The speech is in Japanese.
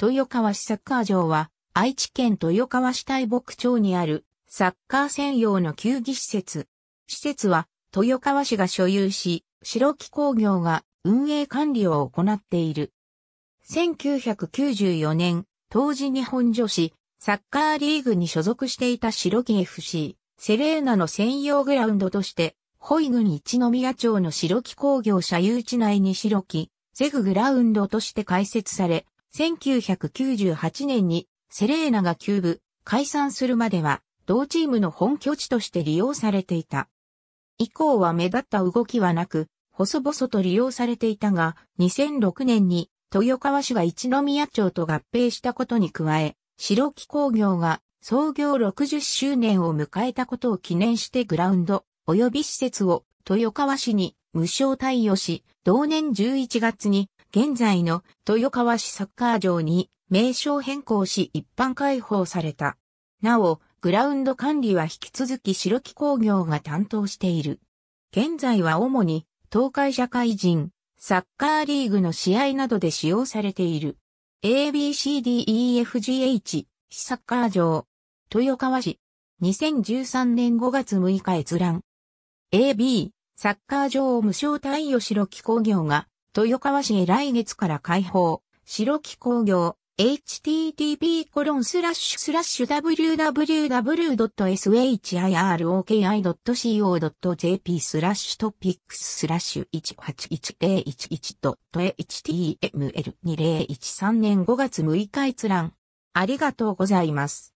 豊川市サッカー場は、愛知県豊川市大木町にあるサッカー専用の球技施設。施設は、豊川市が所有し、白木工業が運営管理を行っている。1994年、当時日本女子サッカーリーグに所属していた白木 FC、セレーナの専用グラウンドとして、ホイグン一宮町の白木工業社有地内に白木、セググラウンドとして開設され、1998年にセレーナが休部、解散するまでは、同チームの本拠地として利用されていた。以降は目立った動きはなく、細々と利用されていたが、2006年に豊川市が一宮町と合併したことに加え、白木工業が創業60周年を迎えたことを記念してグラウンド及び施設を豊川市に無償貸与し、同年11月に現在の豊川市サッカー場に名称変更し一般開放された。なお、グラウンド管理は引き続き白木工業が担当している。現在は主に東海社会人、サッカーリーグの試合などで使用されている。ABCDEFGH、市サッカー場、豊川市、2013年5月6日閲覧。AB、サッカー場を無償貸与白木工業が、豊川市へ来月から開放、白木工業、http コロンスラッシュスラッシュ www.shiroki.co.jp スラッシュトピックススラッシュ 181011.html2013 年5月6日閲覧。ありがとうございます。